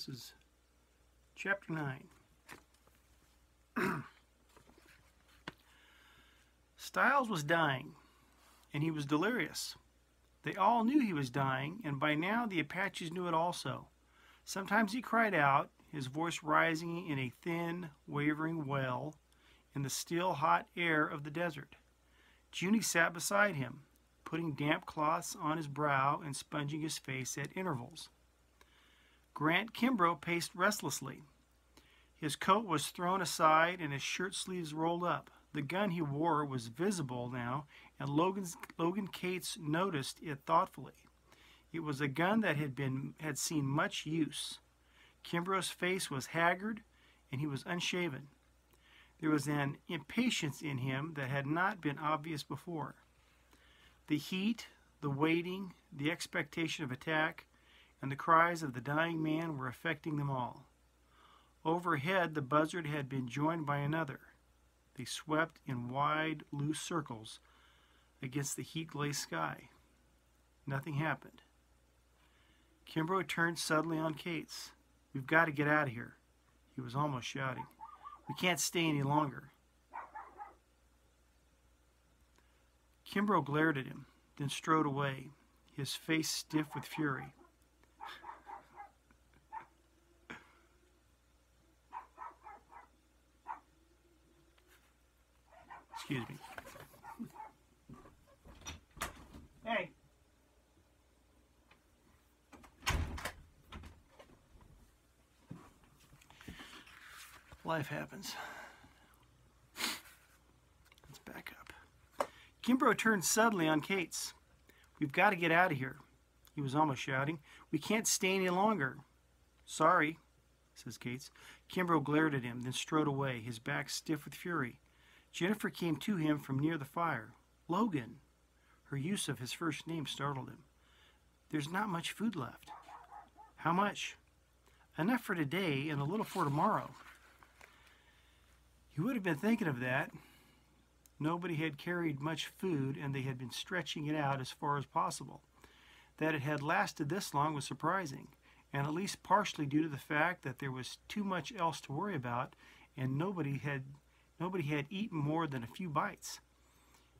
This is chapter 9. Stiles was dying, and he was delirious. They all knew he was dying, and by now the Apaches knew it also. Sometimes he cried out, his voice rising in a thin, wavering wail in the still hot air of the desert. Junie sat beside him, putting damp cloths on his brow and sponging his face at intervals. Grant Kimbrough paced restlessly. His coat was thrown aside and his shirt sleeves rolled up. The gun he wore was visible now, and Logan's, Logan Cates noticed it thoughtfully. It was a gun that had been had seen much use. Kimbrough's face was haggard, and he was unshaven. There was an impatience in him that had not been obvious before. The heat, the waiting, the expectation of attack, and the cries of the dying man were affecting them all. Overhead, the buzzard had been joined by another. They swept in wide, loose circles against the heat glazed sky. Nothing happened. Kimbrough turned suddenly on Cates. We've got to get out of here. He was almost shouting. We can't stay any longer. Kimbrough glared at him, then strode away, his face stiff with fury. Excuse me. Hey. Life happens. Let's back up. Kimbrough turned suddenly on Cates. We've got to get out of here. He was almost shouting. We can't stay any longer. Sorry, says Cates. Kimbrough glared at him, then strode away, his back stiff with fury. Jennifer came to him from near the fire. Logan. Her use of his first name startled him. There's not much food left. How much? Enough for today and a little for tomorrow. He would have been thinking of that. Nobody had carried much food, and they had been stretching it out as far as possible. That it had lasted this long was surprising, and at least partially due to the fact that there was too much else to worry about, and nobody had nobody had eaten more than a few bites.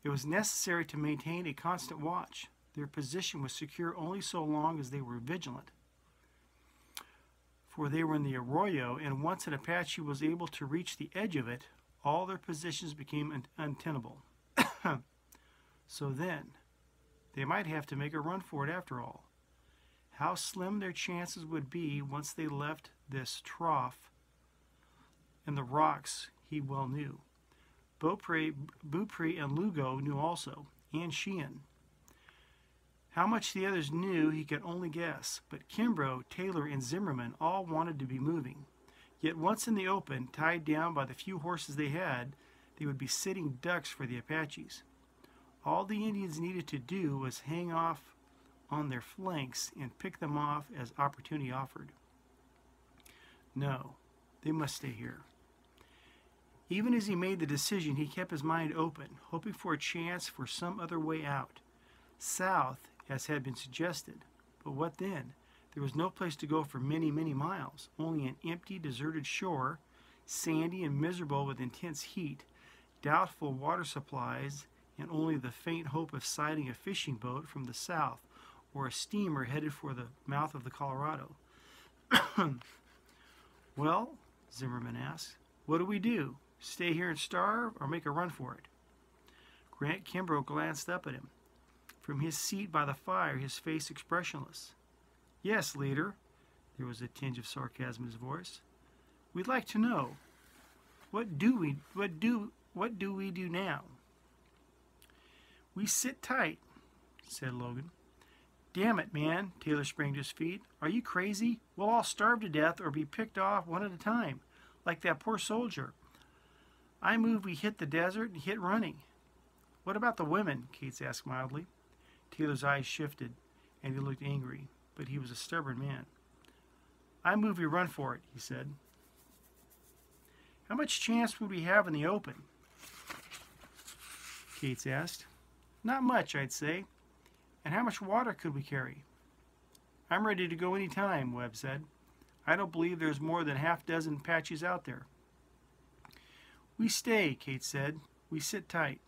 It was necessary to maintain a constant watch. Their position was secure only so long as they were vigilant for they were in the arroyo, and once an Apache was able to reach the edge of it, all their positions became un untenable. so then, they might have to make a run for it after all. How slim their chances would be once they left this trough and the rocks he well knew. Beaupre, Beaupre and Lugo knew also, and Sheehan. How much the others knew he could only guess, but Kimbrough, Taylor, and Zimmerman all wanted to be moving. Yet once in the open, tied down by the few horses they had, they would be sitting ducks for the Apaches. All the Indians needed to do was hang off on their flanks and pick them off as opportunity offered. No, they must stay here. Even as he made the decision, he kept his mind open, hoping for a chance for some other way out. South, as had been suggested. But what then? There was no place to go for many, many miles, only an empty, deserted shore, sandy and miserable with intense heat, doubtful water supplies, and only the faint hope of sighting a fishing boat from the south or a steamer headed for the mouth of the Colorado. well, Zimmerman asked, what do we do? Stay here and starve or make a run for it? Grant Kimbrough glanced up at him. From his seat by the fire, his face expressionless. Yes, leader, there was a tinge of sarcasm in his voice. We'd like to know. What do we what do what do we do now? We sit tight, said Logan. Damn it, man, Taylor sprang to his feet. Are you crazy? We'll all starve to death or be picked off one at a time, like that poor soldier. I move we hit the desert and hit running. What about the women? Cates asked mildly. Taylor's eyes shifted, and he looked angry, but he was a stubborn man. I move we run for it, he said. How much chance would we have in the open? Cates asked. Not much, I'd say. And how much water could we carry? I'm ready to go any time, Webb said. I don't believe there's more than half dozen Apaches out there. We stay, Cates said. We sit tight.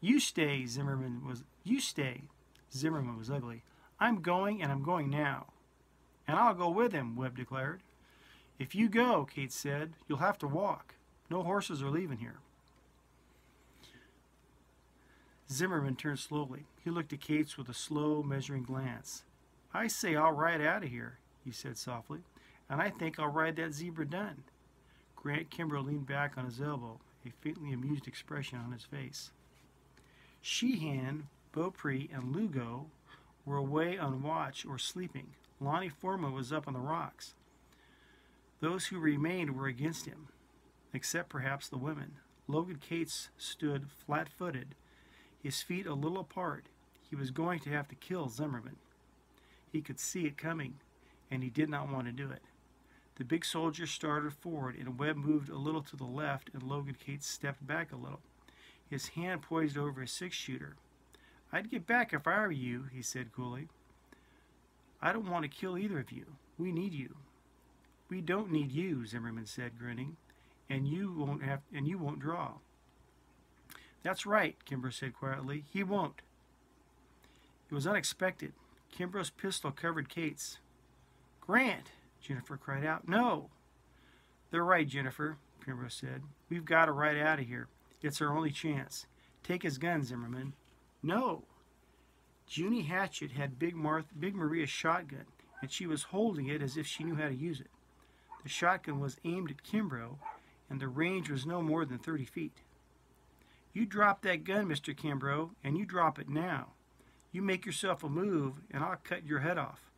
You stay, Zimmerman was. You stay. Zimmerman was ugly. I'm going, and I'm going now. And I'll go with him, Webb declared. If you go, Cates said, you'll have to walk. No horses are leaving here. Zimmerman turned slowly. He looked at Cates with a slow, measuring glance. I say I'll ride out of here, he said softly, and I think I'll ride that zebra dun. Grant Kimbrough leaned back on his elbow, a faintly amused expression on his face. Sheehan, Beaupre, and Lugo were away on watch or sleeping. Lonnie Foreman was up on the rocks. Those who remained were against him, except perhaps the women. Logan Cates stood flat footed, his feet a little apart. He was going to have to kill Zimmerman. He could see it coming, and he did not want to do it. The big soldier started forward, and Webb moved a little to the left, and Logan Cates stepped back a little, his hand poised over his six shooter. I'd get back if I were you, he said coolly. I don't want to kill either of you. We need you. We don't need you, Zimmerman said, grinning, and you won't have and you won't draw. That's right, Kimbrough said quietly. He won't. It was unexpected. Kimbrough's pistol covered Cates. Grant, Jennifer cried out. No. They're right, Jennifer, Kimbrough said. We've got to ride out of here. It's our only chance. Take his gun, Zimmerman. No. Junie Hatchett had Big, Martha, Big Maria's shotgun, and she was holding it as if she knew how to use it. The shotgun was aimed at Kimbrough, and the range was no more than 30 feet. You drop that gun, Mr. Kimbrough, and you drop it now. You make yourself a move, and I'll cut your head off.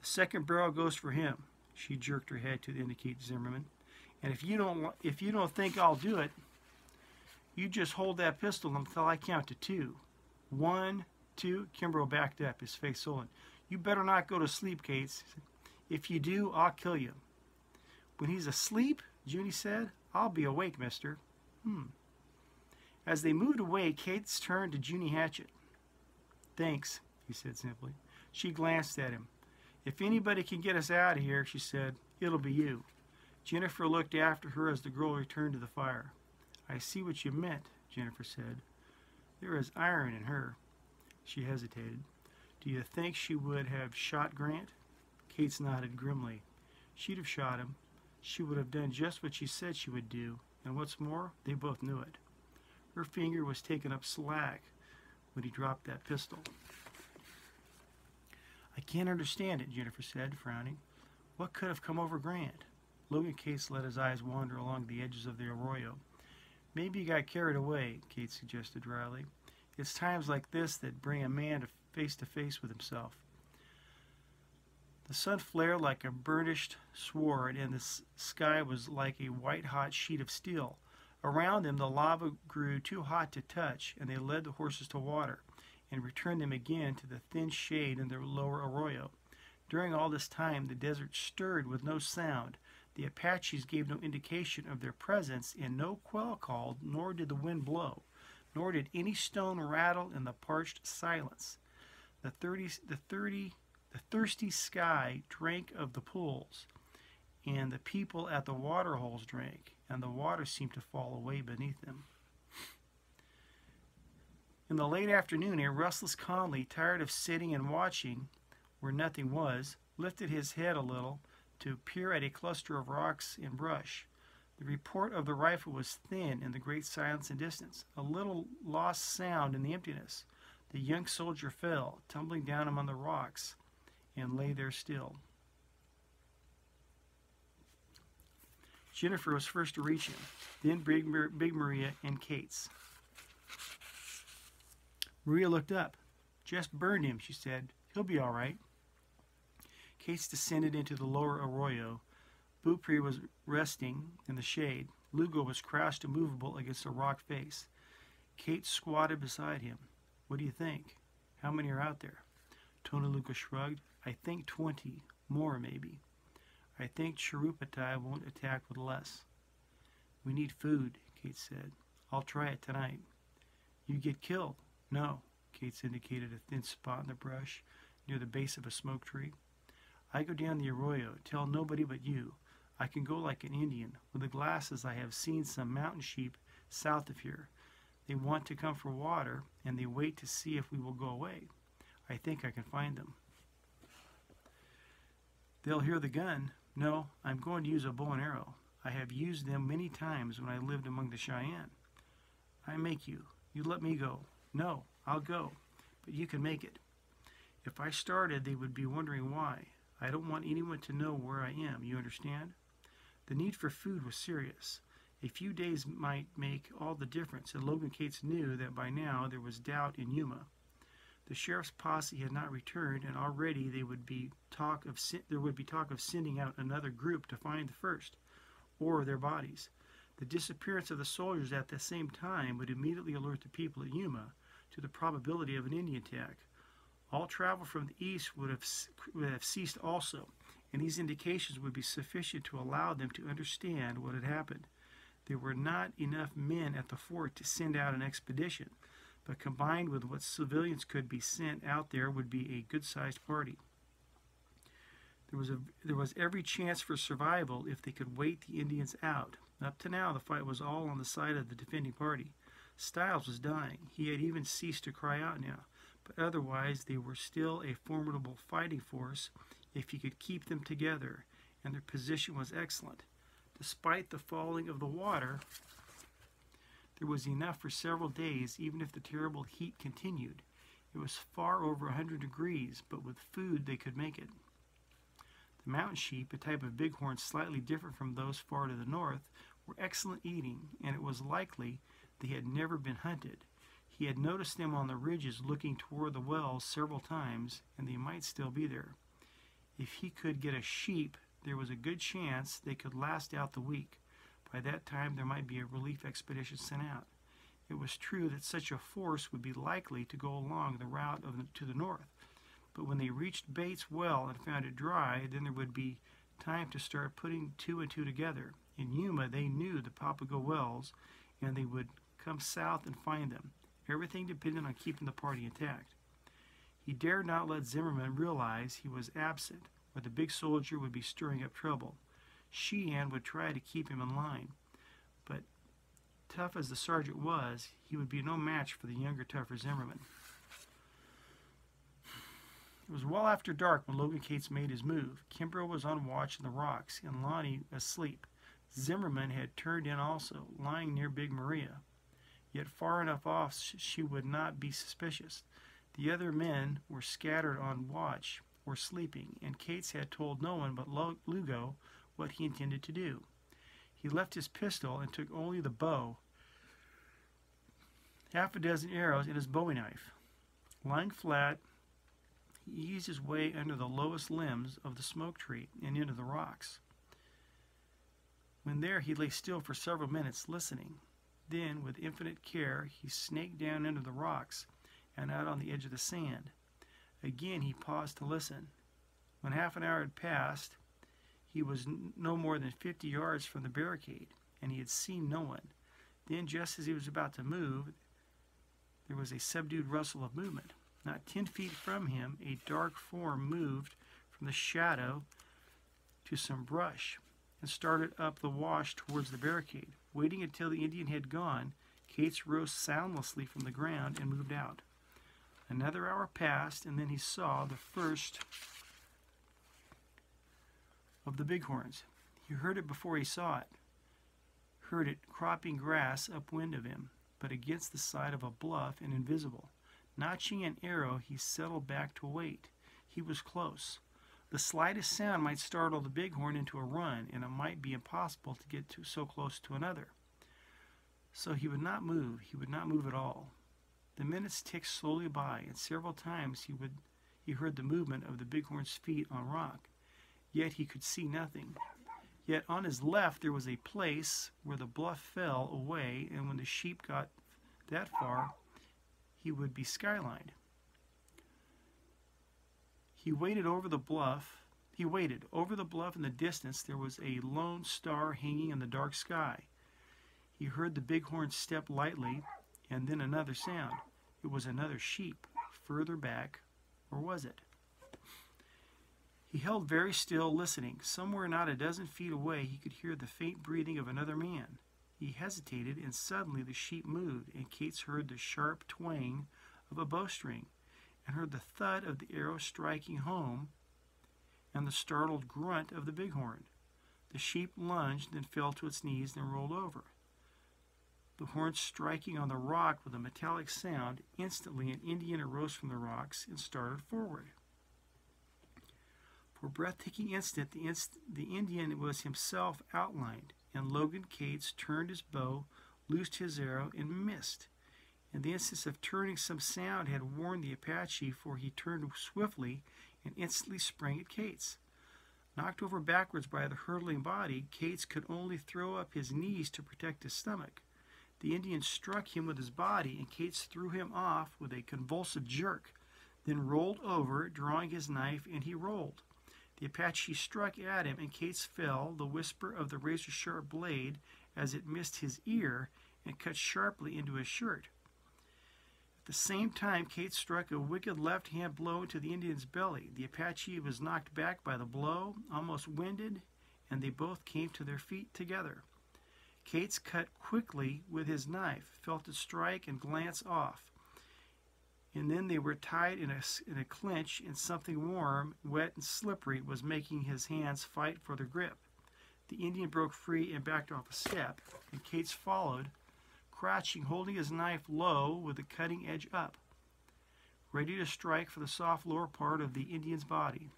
The second barrel goes for him. She jerked her head to indicate Zimmerman. And if you don't, if you don't think I'll do it, you just hold that pistol until I count to two. One, two. Kimbrough backed up, his face sullen. You better not go to sleep, Cates. If you do, I'll kill you. When he's asleep, Junie said, I'll be awake, mister. Hmm. As they moved away, Cates turned to Junie Hatchett. Thanks, he said simply. She glanced at him. If anybody can get us out of here, she said, it'll be you. Jennifer looked after her as the girl returned to the fire. I see what you meant, Jennifer said. There is iron in her. She hesitated. Do you think she would have shot Grant? Cates nodded grimly. She'd have shot him. She would have done just what she said she would do, and what's more, they both knew it. Her finger was taking up slack when he dropped that pistol. I can't understand it, Jennifer said, frowning. What could have come over Grant? Logan Cates let his eyes wander along the edges of the arroyo. Maybe he got carried away, Cates suggested dryly. It's times like this that bring a man to face to face with himself. The sun flared like a burnished sword, and the sky was like a white hot sheet of steel. Around them, the lava grew too hot to touch, and they led the horses to water and returned them again to the thin shade in the lower arroyo. During all this time, the desert stirred with no sound. The Apaches gave no indication of their presence, and no quail called, nor did the wind blow, nor did any stone rattle in the parched silence. The, 30, the, 30, the thirsty sky drank of the pools, and the people at the water holes drank and the water seemed to fall away beneath them. In the late afternoon, a restless Conley, tired of sitting and watching where nothing was, lifted his head a little to peer at a cluster of rocks and brush. The report of the rifle was thin in the great silence and distance, a little lost sound in the emptiness. The young soldier fell, tumbling down among the rocks, and lay there still. Jennifer was first to reach him, then Big, Big Maria and Cates. Maria looked up. Just burned him, she said. He'll be all right. Cates descended into the lower arroyo. Beaupre was resting in the shade. Lugo was crouched immovable against a rock face. Cates squatted beside him. What do you think? How many are out there? Tony Lugo shrugged. I think twenty. More, maybe. I think Cherupatai won't attack with less. We need food, Cates said. I'll try it tonight. You get killed. No, Cates indicated a thin spot in the brush near the base of a smoke tree. I go down the arroyo, tell nobody but you. I can go like an Indian. With the glasses, I have seen some mountain sheep south of here. They want to come for water, and they wait to see if we will go away. I think I can find them. They'll hear the gun. No, I'm going to use a bow and arrow. I have used them many times when I lived among the Cheyenne. I make you. You let me go. No, I'll go, but you can make it. If I started, they would be wondering why. I don't want anyone to know where I am, you understand? The need for food was serious. A few days might make all the difference, and Logan Cates knew that by now there was doubt in Yuma. The sheriff's posse had not returned, and already they would be talk of there would be talk of sending out another group to find the first, or their bodies. The disappearance of the soldiers at the same time would immediately alert the people at Yuma to the probability of an Indian attack. All travel from the east would have, would have ceased also, and these indications would be sufficient to allow them to understand what had happened. There were not enough men at the fort to send out an expedition, but combined with what civilians could be sent out there would be a good-sized party. There was, a, there was every chance for survival if they could wait the Indians out. Up to now, the fight was all on the side of the defending party. Stiles was dying. He had even ceased to cry out now, but otherwise they were still a formidable fighting force if he could keep them together, and their position was excellent. Despite the falling of the water, there was enough for several days, even if the terrible heat continued. It was far over a 100 degrees, but with food they could make it. The mountain sheep, a type of bighorn slightly different from those far to the north, were excellent eating, and it was likely they had never been hunted. He had noticed them on the ridges looking toward the wells several times, and they might still be there. If he could get a sheep, there was a good chance they could last out the week. By that time, there might be a relief expedition sent out. It was true that such a force would be likely to go along the route the, to the north, but when they reached Bates Well and found it dry, then there would be time to start putting two and two together. In Yuma, they knew the Papago Wells, and they would come south and find them. Everything depended on keeping the party intact. He dared not let Zimmerman realize he was absent, or the big soldier would be stirring up trouble. Sheehan would try to keep him in line, but tough as the sergeant was, he would be no match for the younger, tougher Zimmerman. It was well after dark when Logan Cates made his move. Kimbrough was on watch in the rocks, and Lonnie asleep. Zimmerman had turned in also, lying near Big Maria. Yet far enough off she would not be suspicious. The other men were scattered on watch or sleeping, and Cates had told no one but Lugo what he intended to do. He left his pistol and took only the bow, half a dozen arrows, and his bowie knife. Lying flat, he eased his way under the lowest limbs of the smoke tree and into the rocks. When there, he lay still for several minutes, listening. Then, with infinite care, he snaked down into the rocks and out on the edge of the sand. Again he paused to listen. When half an hour had passed, he was no more than fifty yards from the barricade, and he had seen no one. Then, just as he was about to move, there was a subdued rustle of movement. Not ten feet from him, a dark form moved from the shadow to some brush and started up the wash towards the barricade. Waiting until the Indian had gone, Cates rose soundlessly from the ground and moved out. Another hour passed, and then he saw the first of the bighorns. He heard it before he saw it, heard it cropping grass upwind of him, but against the side of a bluff and invisible. Notching an arrow, he settled back to wait. He was close. The slightest sound might startle the bighorn into a run, and it might be impossible to get to so close to another. So he would not move. He would not move at all. The minutes ticked slowly by, and several times he would he heard the movement of the bighorn's feet on rock. Yet he could see nothing. Yet on his left there was a place where the bluff fell away, and when the sheep got that far, he would be skylined. He waited over the bluff. He waited. Over the bluff in the distance there was a lone star hanging in the dark sky. He heard the bighorn step lightly, and then another sound. It was another sheep, further back, or was it? He held very still, listening. Somewhere not a dozen feet away, he could hear the faint breathing of another man. He hesitated, and suddenly the sheep moved, and Cates heard the sharp twang of a bowstring, and heard the thud of the arrow striking home, and the startled grunt of the bighorn. The sheep lunged, then fell to its knees, then rolled over. The horn striking on the rock with a metallic sound, instantly an Indian arose from the rocks and started forward. For a breathtaking instant, the, inst- the Indian was himself outlined, and Logan Cates turned his bow, loosed his arrow, and missed. The instance of turning, some sound had warned the Apache, for he turned swiftly and instantly sprang at Cates. Knocked over backwards by the hurtling body, Cates could only throw up his knees to protect his stomach. The Indian struck him with his body, and Cates threw him off with a convulsive jerk, then rolled over, drawing his knife, and he rolled. The Apache struck at him, and Cates fell, the whisper of the razor sharp blade as it missed his ear and cut sharply into his shirt. At the same time, Cates struck a wicked left hand blow into the Indian's belly. The Apache was knocked back by the blow, almost winded, and they both came to their feet together. Cates cut quickly with his knife, felt it strike and glance off. And then they were tied in a, in a clinch, and something warm, wet, and slippery was making his hands fight for the grip. The Indian broke free and backed off a step, and Cates followed, crouching, holding his knife low with the cutting edge up, ready to strike for the soft lower part of the Indian's body.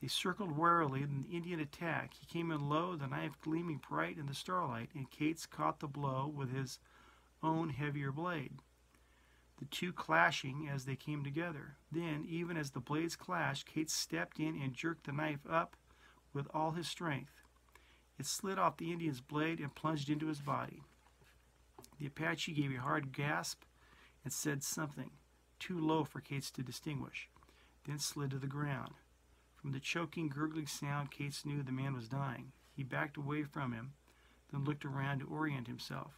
They circled warily, and the Indian attacked. He came in low, the knife gleaming bright in the starlight, and Cates caught the blow with his own heavier blade. The two clashing as they came together. Then, even as the blades clashed, Cates stepped in and jerked the knife up with all his strength. It slid off the Indian's blade and plunged into his body. The Apache gave a hard gasp and said something, too low for Cates to distinguish, then slid to the ground. From the choking, gurgling sound, Cates knew the man was dying. He backed away from him, then looked around to orient himself.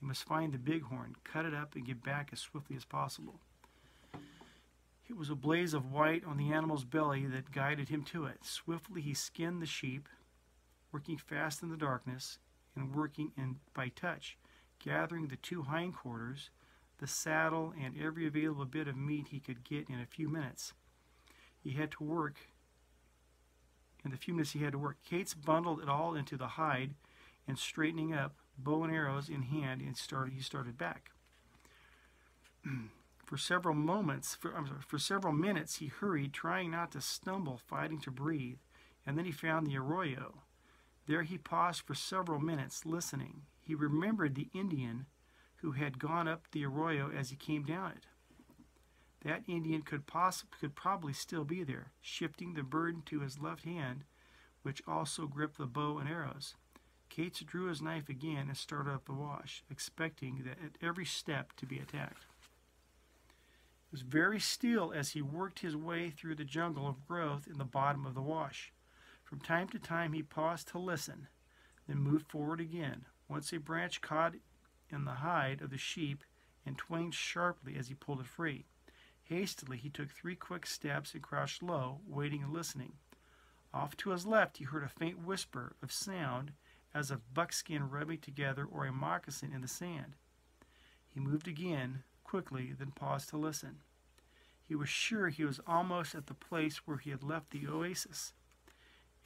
He must find the bighorn, cut it up, and get back as swiftly as possible. It was a blaze of white on the animal's belly that guided him to it. Swiftly he skinned the sheep, working fast in the darkness and working in by touch, gathering the two hindquarters, the saddle, and every available bit of meat he could get in a few minutes. He had to work. In the few minutes he had to work, Cates bundled it all into the hide, and straightening up, bow and arrows in hand, and started. He started back. for several moments, for, sorry, for several minutes, he hurried, trying not to stumble, fighting to breathe, and then he found the arroyo. There he paused for several minutes, listening. He remembered the Indian who had gone up the arroyo as he came down it. That Indian could possibly could probably still be there, shifting the burden to his left hand, which also gripped the bow and arrows. Cates drew his knife again and started up the wash, expecting that at every step to be attacked. It was very still as he worked his way through the jungle of growth in the bottom of the wash. From time to time he paused to listen, then moved forward again. Once a branch caught in the hide of the sheep and twanged sharply as he pulled it free. Hastily he took three quick steps and crouched low, waiting and listening. Off to his left he heard a faint whisper of sound as of buckskin rubbing together or a moccasin in the sand. He moved again, quickly, then paused to listen. He was sure he was almost at the place where he had left the oasis,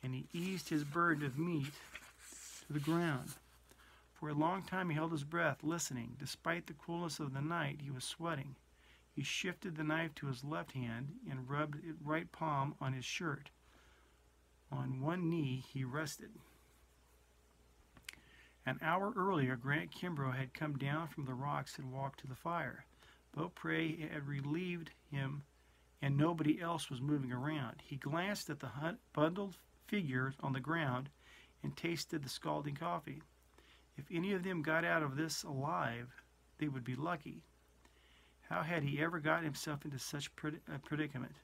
and he eased his burden of meat to the ground. For a long time he held his breath, listening. Despite the coolness of the night, he was sweating. He shifted the knife to his left hand and rubbed its right palm on his shirt. On one knee he rested. An hour earlier, Grant Kimbrough had come down from the rocks and walked to the fire. Beaupre had relieved him, and nobody else was moving around. He glanced at the bundled figures on the ground and tasted the scalding coffee. If any of them got out of this alive, they would be lucky. How had he ever gotten himself into such a uh, predicament?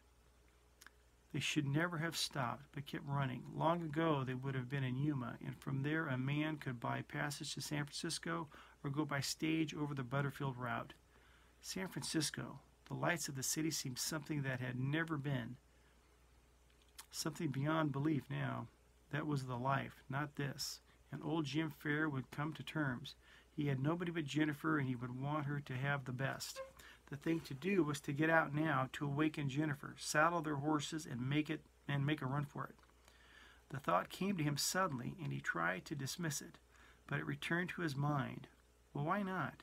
They should never have stopped, but kept running. Long ago, they would have been in Yuma, and from there a man could buy passage to San Francisco or go by stage over the Butterfield route. San Francisco, the lights of the city seemed something that had never been. Something beyond belief now. That was the life, not this. And old Jim Fair would come to terms. He had nobody but Jennifer, and he would want her to have the best. The thing to do was to get out now to awaken Jennifer, saddle their horses, and make it and make a run for it. The thought came to him suddenly, and he tried to dismiss it, but it returned to his mind. Well, why not?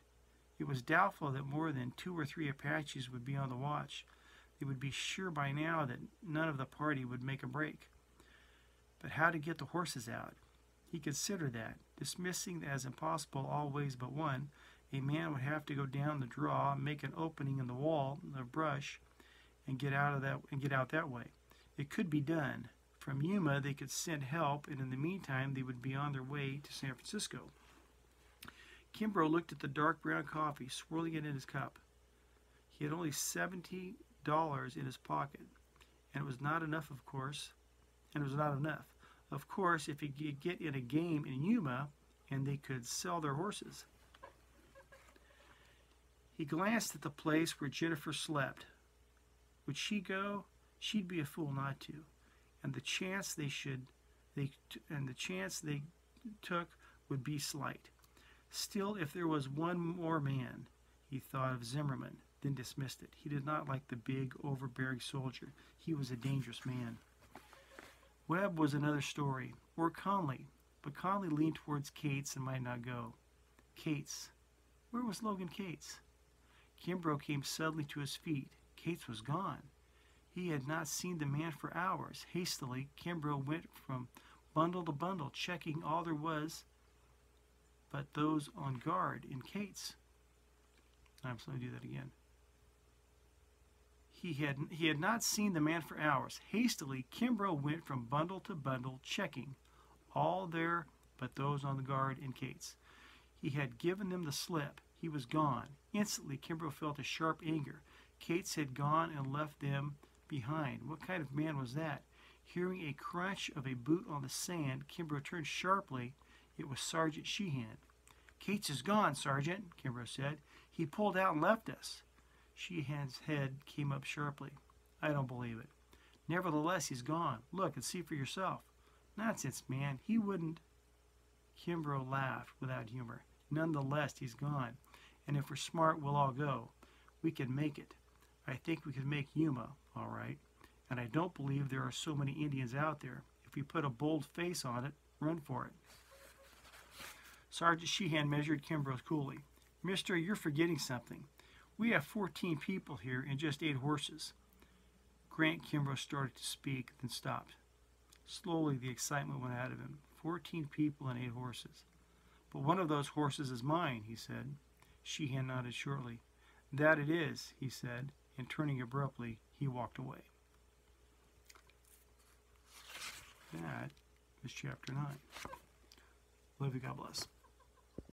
It was doubtful that more than two or three Apaches would be on the watch. They would be sure by now that none of the party would make a break. But how to get the horses out? He considered that, dismissing as impossible all ways but one. A man would have to go down the draw, make an opening in the wall of brush, and get out of that and get out that way. It could be done. From Yuma, they could send help, and in the meantime, they would be on their way to San Francisco. Kimbrough looked at the dark brown coffee, swirling it in his cup. He had only seventy dollars in his pocket, and it was not enough, of course. And it was not enough. Of course, if he could get in a game in Yuma, and they could sell their horses. He glanced at the place where Jennifer slept. Would she go? She'd be a fool not to. And the chance they should, they and the chance they took would be slight. Still, if there was one more man, he thought of Zimmerman, then dismissed it. He did not like the big, overbearing soldier. He was a dangerous man. Webb was another story, or Conley, but Conley leaned towards Cates and might not go. Cates. Where was Logan Cates? Kimbrough came suddenly to his feet. Cates was gone. He had not seen the man for hours. Hastily, Kimbrough went from bundle to bundle, checking all there was but those on guard in Cates. I'm going to do that again. He had, he had not seen the man for hours. Hastily, Kimbrough went from bundle to bundle, checking. All there but those on the guard in Cates. He had given them the slip. He was gone. Instantly, Kimbrough felt a sharp anger. Cates had gone and left them behind. What kind of man was that? Hearing a crunch of a boot on the sand, Kimbrough turned sharply it was Sergeant Sheehan. Cates is gone, Sergeant, Kimbrough said. He pulled out and left us. Sheehan's head came up sharply. I don't believe it. Nevertheless, he's gone. Look and see for yourself. Nonsense, man. He wouldn't. Kimbrough laughed without humor. Nonetheless, he's gone. And if we're smart, we'll all go. We can make it. I think we can make Yuma, all right. And I don't believe there are so many Indians out there. If we put a bold face on it, run for it. Sergeant Sheehan measured Kimbrough coolly. Mister, you're forgetting something. We have 14 people here and just eight horses. Grant Kimbrough started to speak, then stopped. Slowly, the excitement went out of him. 14 people and eight horses. But one of those horses is mine, he said. Sheehan nodded shortly. That it is, he said, and turning abruptly, he walked away. That was chapter 9. Love you, God bless.